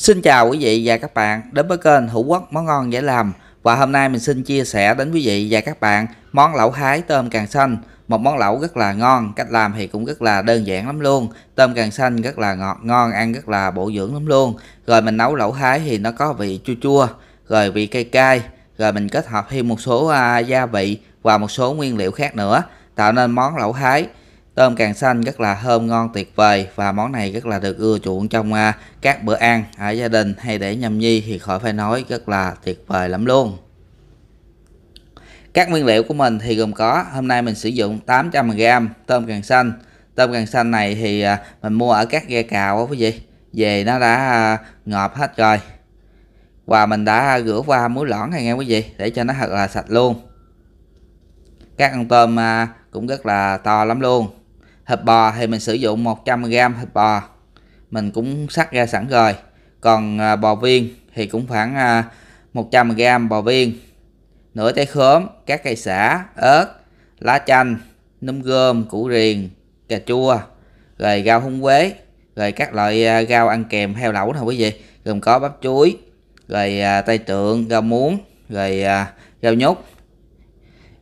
Xin chào quý vị và các bạn đến với kênh Hữu Quốc Món Ngon Dễ Làm. Và hôm nay mình xin chia sẻ đến quý vị và các bạn món lẩu hái tôm càng xanh. Một món lẩu rất là ngon, cách làm thì cũng rất là đơn giản lắm luôn. Tôm càng xanh rất là ngọt ngon, ăn rất là bổ dưỡng lắm luôn. Rồi mình nấu lẩu hái thì nó có vị chua chua, rồi vị cay cay. Rồi mình kết hợp thêm một số à, gia vị và một số nguyên liệu khác nữa Tạo nên món lẩu hái. Tôm càng xanh rất là thơm, ngon, tuyệt vời và món này rất là được ưa chuộng trong à, các bữa ăn ở gia đình hay để nhâm nhi thì khỏi phải nói, rất là tuyệt vời lắm luôn. Các nguyên liệu của mình thì gồm có, hôm nay mình sử dụng 800g tôm càng xanh. Tôm càng xanh này thì à, mình mua ở các ghe cào đó quý vị. Về nó đã à, ngọt hết rồi. Và mình đã rửa qua muối lõn này nghe quý vị, để cho nó thật là sạch luôn. Các con tôm cũng rất là to lắm luôn thịt bò thì mình sử dụng 100g thịt bò. Mình cũng sắc ra sẵn rồi. Còn à, bò viên thì cũng khoảng à, 100g bò viên, nửa trái khóm các cây xả, ớt, lá chanh, nấm gom củ riềng cà chua, rồi rau húng quế, rồi các loại à, rau ăn kèm heo lẩu nè quý vị, gồm có bắp chuối, rồi tay tượng, rau muống, rồi rau nhút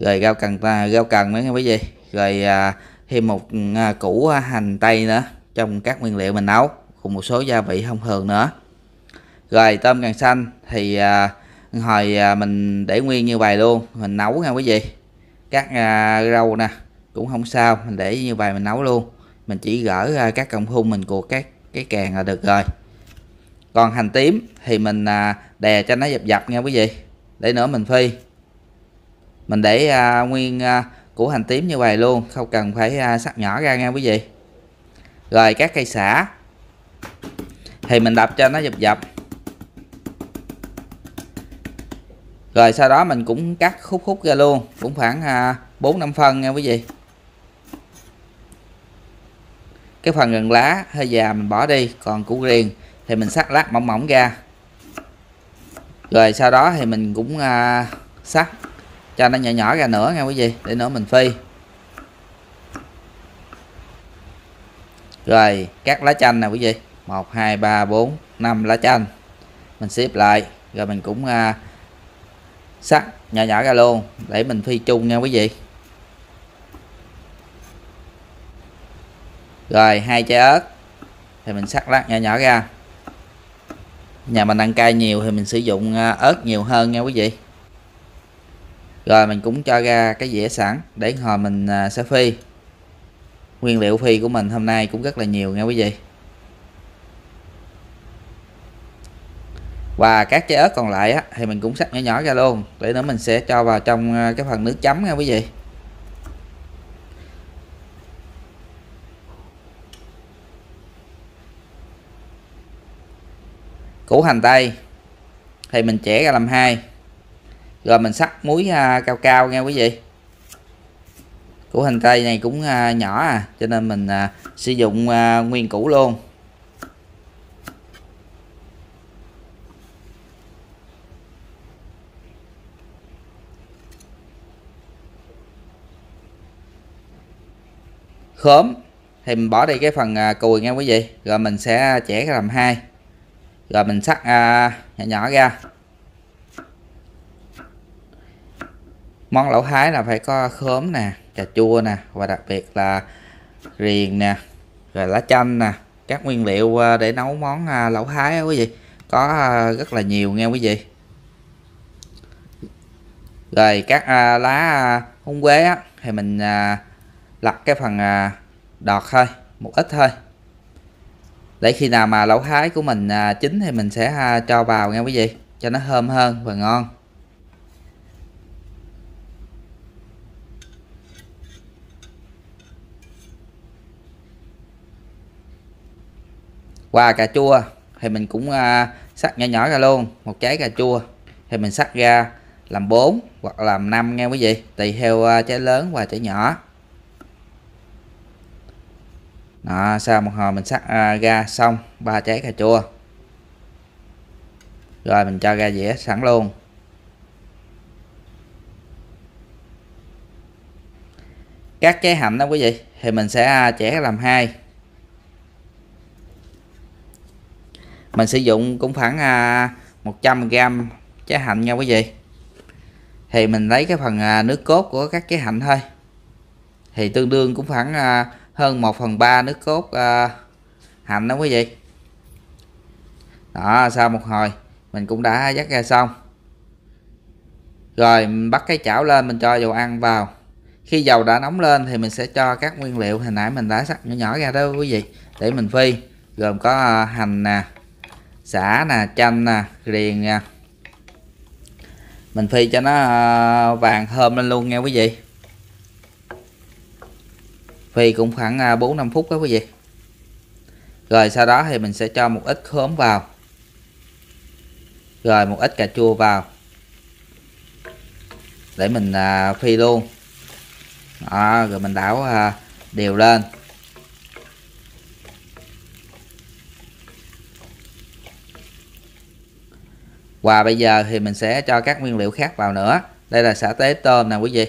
rồi rau cần rau cần nữa nha quý vị, rồi thêm một à, củ à, hành tây nữa trong các nguyên liệu mình nấu cùng một số gia vị thông thường nữa. Rồi tôm càng xanh thì à, hồi à, mình để nguyên như vậy luôn mình nấu nha quý vị. Các rau nè cũng không sao mình để như vậy mình nấu luôn. Mình chỉ gỡ các cọng hung mình cuột các cái càng là được rồi. Còn hành tím thì mình đè cho nó dập dập nha quý vị. Để nữa mình phi. Mình để nguyên củ hành tím như vậy luôn. Không cần phải à, sắc nhỏ ra nha quý vị. Rồi các cây xả. Thì mình đập cho nó dập dập. Rồi sau đó mình cũng cắt khúc khúc ra luôn. Cũng khoảng à, bốn 4 năm phân nha quý vị. Cái phần gần lá hơi già mình bỏ đi. Còn củ riềng thì mình sắc lát mỏng mỏng ra. Rồi sau đó thì mình cũng à, sắc cho nó nhỏ nhỏ ra nữa nha quý vị để nữa mình phi. Rồi các lá chanh nè quý vị. 1 2 3 4 5 lá chanh. Mình xếp lại rồi mình cũng à, sắc nhỏ nhỏ ra luôn để mình phi chung nha quý vị. Rồi hai trái ớt thì mình sắc lát nhỏ nhỏ ra. Nhà mình ăn cay nhiều thì mình sử dụng à, ớt nhiều hơn nha quý vị rồi mình cũng cho ra cái dĩa sẵn để hồi mình à, sẽ phi. Nguyên liệu phi của mình hôm nay cũng rất là nhiều nha quý vị. Và các trái ớt còn lại á, thì mình cũng sắc nhỏ nhỏ ra luôn. Để nữa mình sẽ cho vào trong à, cái phần nước chấm nha quý vị. Củ hành tây thì mình chẻ ra làm hai rồi mình sắc muối à, cao cao nha quý vị. Củ hành tây này cũng à, nhỏ à cho nên mình à, sử dụng à, nguyên củ luôn. Khóm thì mình bỏ đi cái phần à, cùi nha quý vị. Rồi mình sẽ chẻ làm hai. Rồi mình sắc à, nhỏ nhỏ ra. Món lẩu thái là phải có khóm nè cà chua nè và đặc biệt là riềng nè rồi lá chanh nè. Các nguyên liệu à, để nấu món à, lẩu thái quý vị có à, rất là nhiều nghe quý vị. Rồi các lá húng quế á, thì mình lặt cái phần đọt thôi một ít thôi. Để khi nào mà lẩu thái của mình chín thì mình sẽ cho vào nghe quý vị cho nó thơm hơn và ngon. Và cà chua thì mình cũng à, sắc nhỏ nhỏ ra luôn. Một trái cà chua thì mình sắc ra làm 4 hoặc làm 5 nghe quý vị tùy theo à, trái lớn và trái nhỏ. Đó, sau một hồi mình sắc à, ra xong ba trái cà chua. Rồi mình cho ra dĩa sẵn luôn. Các trái hạnh đó quý vị thì mình sẽ chẻ làm hai. Mình sử dụng cũng khoảng à, 100g trái hạnh nha quý vị. Thì mình lấy cái phần à, nước cốt của các trái hạnh thôi. Thì tương đương cũng khoảng à, hơn 1 phần 3 nước cốt hạnh đó quý vị. Đó, sau một hồi, mình cũng đã dắt ra xong. Rồi, mình bắt cái chảo lên, mình cho dầu ăn vào. Khi dầu đã nóng lên thì mình sẽ cho các nguyên liệu hồi nãy mình đã sắc nhỏ nhỏ ra đó quý vị, để mình phi. Gồm có hành nè xả nè chanh nè riềng nè mình phi cho nó ờ, vàng thơm lên luôn nha quý vị. Phi cũng khoảng ờ, 4 5 phút đó quý vị. Rồi sau đó thì mình sẽ cho một ít khóm vào. Rồi một ít cà chua vào. Để mình ờ, phi luôn. Đó, rồi mình đảo đều lên. Và bây giờ thì mình sẽ cho các nguyên liệu khác vào nữa. Đây là xả tế tôm nè quý vị.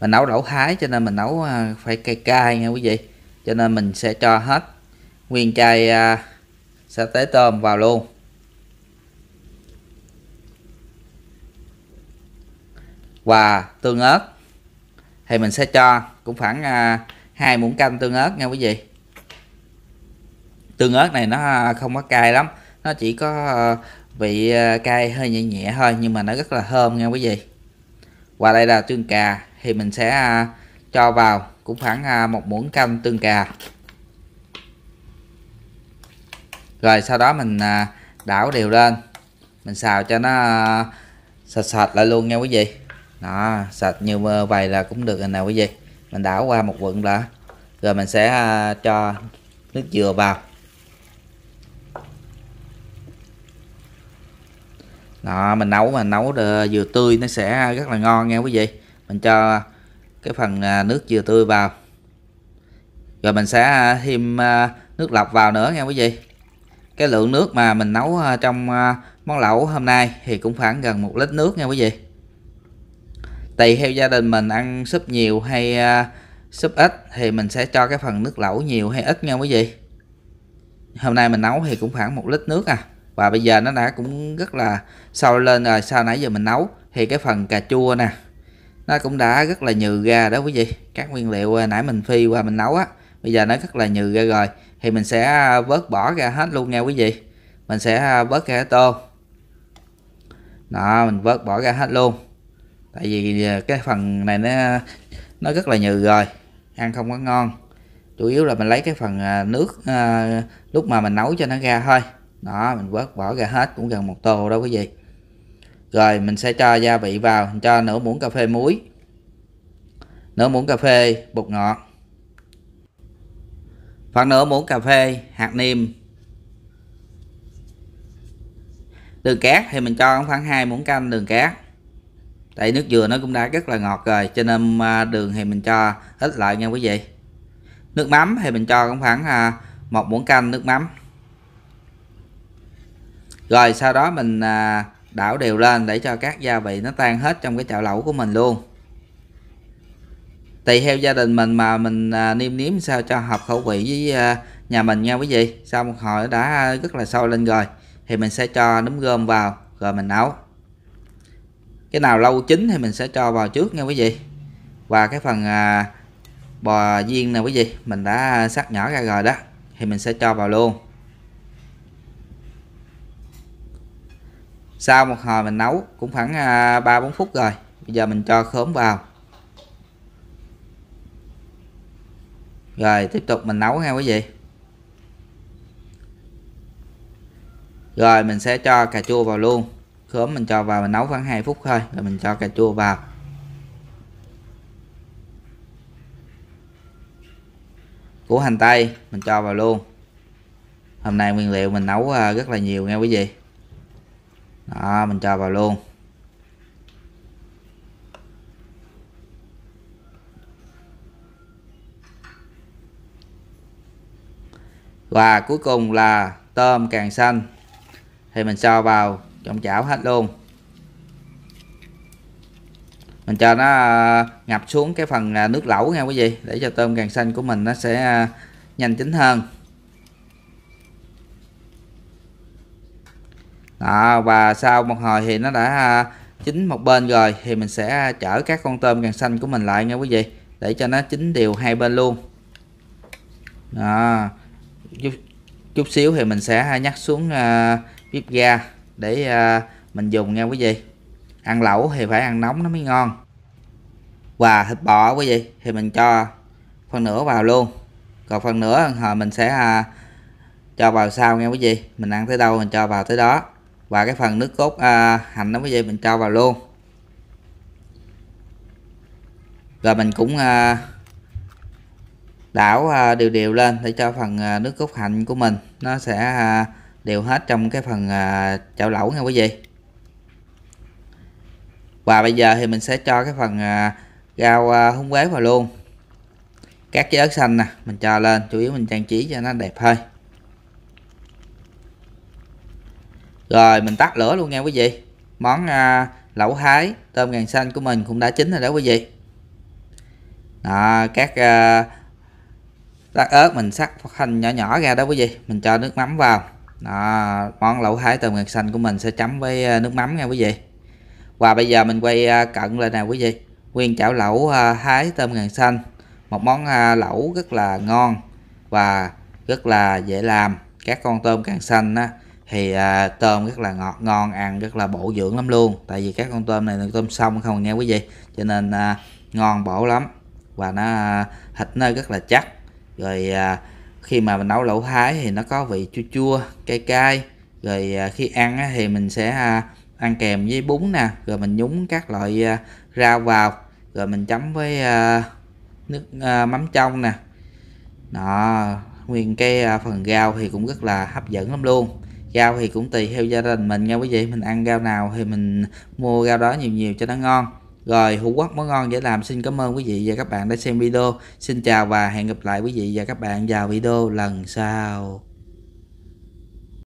Mình nấu đậu thái cho nên mình nấu à, phải cay cay nha quý vị. Cho nên mình sẽ cho hết nguyên chai à, xả tế tôm vào luôn. Và tương ớt thì mình sẽ cho cũng khoảng à, hai muỗng canh tương ớt nha quý vị. Tương ớt này nó không có cay lắm, nó chỉ có vị à, cay hơi nhẹ nhẹ thôi, nhưng mà nó rất là thơm nha quý vị. Và đây là tương cà, thì mình sẽ à, cho vào cũng khoảng à, một muỗng canh tương cà. Rồi sau đó mình đảo đều lên. Mình xào cho nó sạch sạch lại luôn nha quý vị. Đó sạch như vậy là cũng được rồi nè quý vị. Mình đảo qua một quận đã. Rồi mình sẽ cho nước dừa vào. Đó, mình nấu mà, nấu dừa tươi nó sẽ rất là ngon nha quý vị. Mình cho cái phần à, nước dừa tươi vào. Rồi mình sẽ à, thêm à, nước lọc vào nữa nha quý vị. Cái lượng nước mà mình nấu trong món lẩu hôm nay thì cũng khoảng gần một lít nước nha quý vị. Tùy theo gia đình mình ăn súp nhiều hay súp ít thì mình sẽ cho cái phần nước lẩu nhiều hay ít nha quý vị. Hôm nay mình nấu thì cũng khoảng một lít nước à và bây giờ nó đã cũng rất là sau lên rồi sau nãy giờ mình nấu. Thì cái phần cà chua nè nó cũng đã rất là nhừ ra đó quý vị. Các nguyên liệu à, nãy mình phi qua mình nấu á bây giờ nó rất là nhừ ra rồi. Thì mình sẽ à, vớt bỏ ra hết luôn nha quý vị. Mình sẽ à, vớt ra tô. Đó mình vớt bỏ ra hết luôn. Tại vì cái phần này nó nó rất là nhừ rồi ăn không có ngon. Chủ yếu là mình lấy cái phần nước à, lúc mà mình nấu cho nó ra thôi đó, mình vớt bỏ ra hết, cũng gần một tô đó quý vị. Rồi, mình sẽ cho gia vị vào, mình cho nửa muỗng cà phê muối, nửa muỗng cà phê bột ngọt phần nửa muỗng cà phê hạt niêm. Đường cát thì mình cho khoảng hai muỗng canh đường cát. Tại nước dừa nó cũng đã rất là ngọt rồi, cho nên à, đường thì mình cho ít lại nha quý vị. Nước mắm thì mình cho khoảng à, một muỗng canh nước mắm rồi, sau đó mình à, đảo đều lên để cho các gia vị nó tan hết trong cái chảo lẩu của mình luôn. Tùy theo gia đình mình mà mình à, nêm nếm sao cho hợp khẩu vị với à, nhà mình nha quý vị. Sau một hồi đã rất là sôi lên rồi thì mình sẽ cho nấm gom vào, rồi mình nấu. Cái nào lâu chín thì mình sẽ cho vào trước nha quý vị. Và cái phần bò viên nè quý vị, mình đã sắc nhỏ ra rồi đó thì mình sẽ cho vào luôn. Sau một hồi mình nấu cũng khoảng à, ba bốn phút rồi. Bây giờ mình cho khóm vào. Rồi tiếp tục mình nấu nha quý vị. Rồi mình sẽ cho cà chua vào luôn. Khóm mình cho vào mình nấu khoảng 2 phút thôi rồi mình cho cà chua vào. Củ hành tây mình cho vào luôn. Hôm nay nguyên liệu mình nấu à, rất là nhiều nha quý vị đó, mình cho vào luôn. Và cuối cùng là tôm càng xanh. Thì mình cho vào trong chảo hết luôn. Mình cho nó à, ngập xuống cái phần à, nước lẩu nha quý vị, để cho tôm càng xanh của mình nó sẽ à, nhanh chín hơn. Đó và sau một hồi thì nó đã à, chín một bên rồi thì mình sẽ à, chở các con tôm càng xanh của mình lại nha quý vị để cho nó chín đều hai bên luôn. Đó chút, chút xíu thì mình sẽ à, nhắc xuống uh, bếp ga để uh, mình dùng nha quý vị. Ăn lẩu thì phải ăn nóng nó mới ngon. Và thịt bò quý vị thì mình cho phần nửa vào luôn. Còn phần nửa hồi mình sẽ uh, cho vào sau nha quý vị mình ăn tới đâu mình cho vào tới đó và cái phần nước cốt à, hành nó mới dây mình cho vào luôn. Rồi mình cũng à, đảo à, đều đều lên để cho phần à, nước cốt hành của mình nó sẽ à, đều hết trong cái phần à, chảo lẩu nha quý vị. Và bây giờ thì mình sẽ cho cái phần à, rau à, húng quế vào luôn. Các cái ớt xanh nè mình cho lên chủ yếu mình trang trí cho nó đẹp thôi rồi mình tắt lửa luôn nha quý vị. Món à, lẩu hái tôm càng xanh của mình cũng đã chín rồi đó quý vị. Đó, các à, lát ớt mình sắc hành nhỏ nhỏ ra đó quý vị. Mình cho nước mắm vào. Đó, món lẩu hái tôm càng xanh của mình sẽ chấm với à, nước mắm nha quý vị. Và bây giờ mình quay à, cận lên nè quý vị. Nguyên chảo lẩu à, hái tôm càng xanh. Một món à, lẩu rất là ngon và rất là dễ làm. Các con tôm càng xanh á thì à, tôm rất là ngọt ngon ăn rất là bổ dưỡng lắm luôn. Tại vì các con tôm này là tôm sông không nghe quý vị. Cho nên à, ngon bổ lắm. Và nó à, thịt nó rất là chắc. Rồi à, khi mà mình nấu lẩu thái thì nó có vị chua chua cay cay. Rồi à, khi ăn á, thì mình sẽ à, ăn kèm với bún nè. Rồi mình nhúng các loại à, rau vào. Rồi mình chấm với à, nước à, mắm trong nè. Đó nguyên cái à, phần rau thì cũng rất là hấp dẫn lắm luôn rau thì cũng tùy theo gia đình mình. Nha quý vị, mình ăn rau nào thì mình mua rau đó nhiều nhiều cho nó ngon. Rồi hủ quốc món ngon dễ làm. Xin cảm ơn quý vị và các bạn đã xem video. Xin chào và hẹn gặp lại quý vị và các bạn vào video lần sau.